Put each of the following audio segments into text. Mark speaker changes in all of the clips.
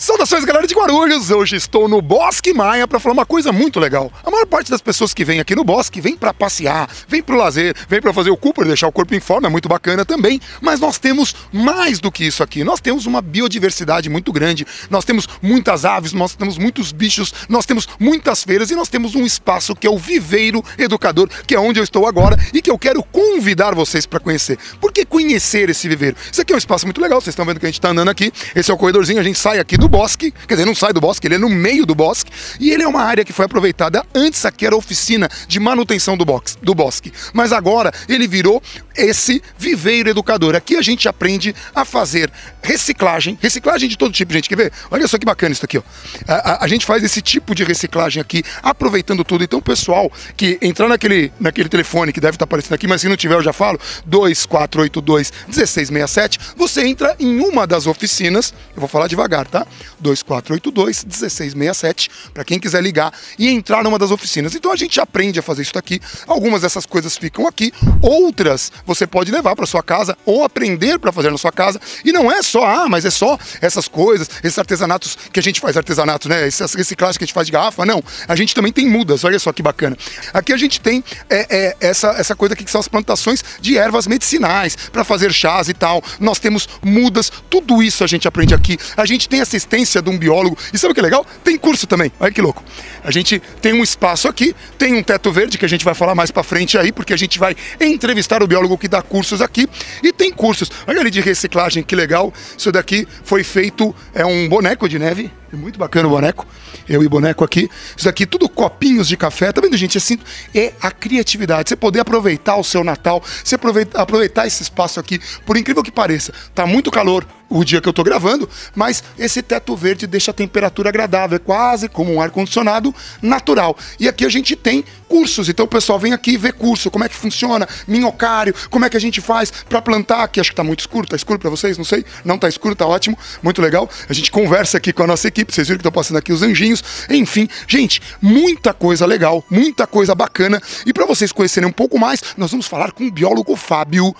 Speaker 1: Saudações, galera de Guarulhos! Hoje estou no Bosque Maia para falar uma coisa muito legal. A maior parte das pessoas que vem aqui no bosque vem para passear, vem para o lazer, vem para fazer o Cooper, deixar o corpo em forma, é muito bacana também. Mas nós temos mais do que isso aqui. Nós temos uma biodiversidade muito grande, nós temos muitas aves, nós temos muitos bichos, nós temos muitas feiras e nós temos um espaço que é o Viveiro Educador, que é onde eu estou agora e que eu quero convidar vocês para conhecer. Por que conhecer esse viveiro? Isso aqui é um espaço muito legal, vocês estão vendo que a gente está andando aqui. Esse é o corredorzinho, a gente sai aqui do bosque, quer dizer, não sai do bosque, ele é no meio do bosque, e ele é uma área que foi aproveitada antes aqui era oficina de manutenção do, box, do bosque, mas agora ele virou esse viveiro educador. Aqui a gente aprende a fazer reciclagem, reciclagem de todo tipo, gente, quer ver? Olha só que bacana isso aqui, ó. A, a, a gente faz esse tipo de reciclagem aqui, aproveitando tudo. Então, pessoal que entrar naquele, naquele telefone que deve estar aparecendo aqui, mas se não tiver eu já falo, 2482 1667, você entra em uma das oficinas, eu vou falar devagar, tá? 2482 1667, para quem quiser ligar e entrar numa das oficinas. Então a gente aprende a fazer isso aqui. Algumas dessas coisas ficam aqui, outras você pode levar para sua casa ou aprender para fazer na sua casa. E não é só, ah, mas é só essas coisas, esses artesanatos que a gente faz artesanato, né? Essas reciclagem que a gente faz de garrafa, não. A gente também tem mudas, olha só que bacana. Aqui a gente tem é, é, essa, essa coisa aqui que são as plantações de ervas medicinais para fazer chás e tal. Nós temos mudas, tudo isso a gente aprende aqui. A gente tem assistência de um biólogo. E sabe o que é legal? Tem curso também. Olha que louco. A gente tem um espaço aqui, tem um teto verde que a gente vai falar mais para frente aí, porque a gente vai entrevistar o biólogo que dá cursos aqui. E tem cursos. Olha ali de reciclagem, que legal. Isso daqui foi feito, é um boneco de neve. É muito bacana o boneco. Eu e o boneco aqui. Isso aqui, tudo copinhos de café. Tá vendo, gente? Assim, é a criatividade. Você poder aproveitar o seu Natal, você aproveitar, aproveitar esse espaço aqui. Por incrível que pareça, tá muito calor o dia que eu tô gravando, mas esse teto verde deixa a temperatura agradável, é quase como um ar-condicionado natural. E aqui a gente tem cursos, então o pessoal vem aqui ver curso, como é que funciona, minhocário, como é que a gente faz para plantar, aqui acho que tá muito escuro, tá escuro para vocês, não sei, não tá escuro, tá ótimo, muito legal. A gente conversa aqui com a nossa equipe, vocês viram que estão passando aqui os anjinhos, enfim, gente, muita coisa legal, muita coisa bacana. E para vocês conhecerem um pouco mais, nós vamos falar com o biólogo Fábio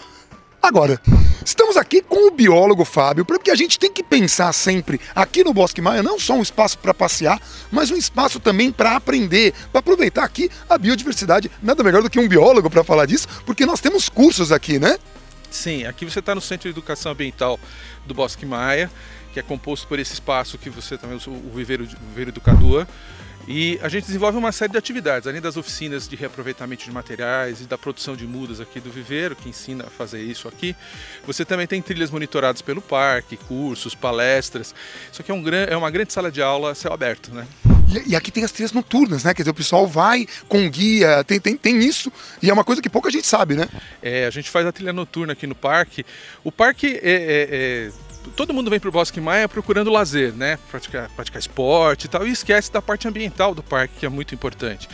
Speaker 1: Agora, estamos aqui com o biólogo Fábio, porque a gente tem que pensar sempre aqui no Bosque Maia não só um espaço para passear, mas um espaço também para aprender, para aproveitar aqui a biodiversidade. Nada melhor do que um biólogo para falar disso, porque nós temos cursos aqui, né?
Speaker 2: Sim, aqui você está no Centro de Educação Ambiental do Bosque Maia, que é composto por esse espaço que você também, o Viveiro, o Viveiro Educador. E a gente desenvolve uma série de atividades, além das oficinas de reaproveitamento de materiais e da produção de mudas aqui do viveiro, que ensina a fazer isso aqui. Você também tem trilhas monitoradas pelo parque, cursos, palestras. Isso aqui é, um, é uma grande sala de aula céu aberto, né?
Speaker 1: E, aqui tem as trilhas noturnas, né? Quer dizer, o pessoal vai com guia, tem, tem, tem isso, e é uma coisa que pouca gente sabe, né?
Speaker 2: É, a gente faz a trilha noturna aqui no parque. O parque é, é, é todo mundo vem para o Bosque Maia procurando lazer, né? Praticar, praticar esporte e tal, e esquece da parte ambiental do parque, que é muito importante.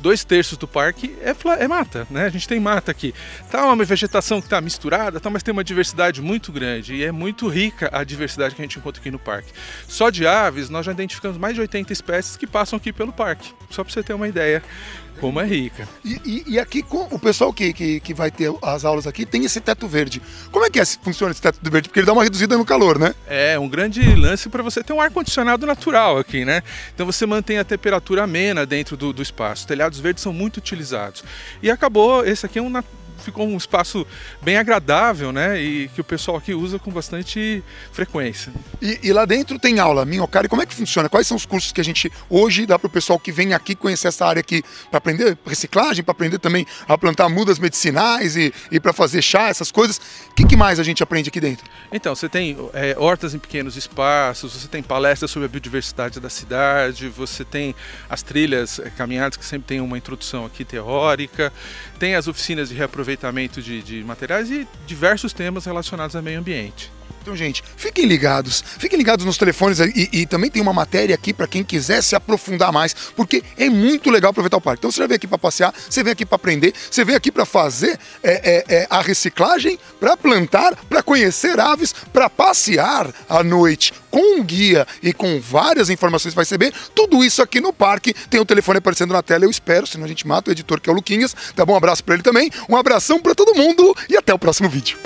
Speaker 2: Dois terços do parque é, é mata, né? A gente tem mata aqui. Tá uma vegetação que está misturada, tá, mas tem uma diversidade muito grande e é muito rica a diversidade que a gente encontra aqui no parque. Só de aves, nós já identificamos mais de 80 espécies que passam aqui pelo parque, só para você ter uma ideia como é rica.
Speaker 1: E, e, e, aqui, com o pessoal que, que, que vai ter as aulas aqui tem esse teto verde. Como é que é, funciona esse teto verde? Porque ele dá uma reduzida no calor, né?
Speaker 2: É, um grande lance para você ter um ar-condicionado natural aqui, né? Então você mantém a temperatura amena dentro do, do espaço. Os telhados verdes são muito utilizados. E acabou, esse aqui é um ficou um espaço bem agradável, né? E que o pessoal aqui usa com bastante frequência.
Speaker 1: E, e lá dentro tem aula, Minhocari, como é que funciona? Quais são os cursos que a gente hoje dá para o pessoal que vem aqui conhecer essa área aqui para aprender reciclagem, para aprender também a plantar mudas medicinais e, e para fazer chá, essas coisas? O que, que, mais a gente aprende aqui dentro?
Speaker 2: Então, você tem é, hortas em pequenos espaços, você tem palestras sobre a biodiversidade da cidade, você tem as trilhas é, caminhadas que sempre tem uma introdução aqui teórica, tem as oficinas de reaproveitamento aproveitamento de, de materiais e diversos temas relacionados ao meio ambiente.
Speaker 1: Então, gente, fiquem ligados, fiquem ligados nos telefones e, e também tem uma matéria aqui para quem quiser se aprofundar mais, porque é muito legal aproveitar o parque. Então, você já vem aqui para passear, você vem aqui para aprender, você vem aqui para fazer é, é, é, a reciclagem, para plantar, para conhecer aves, para passear à noite com um guia e com várias informações que vai receber. Tudo isso aqui no parque. Tem o telefone aparecendo na tela, eu espero, senão a gente mata o editor que é o Luquinhas. Tá bom? Um abraço para ele também, um abração para todo mundo e até o próximo vídeo.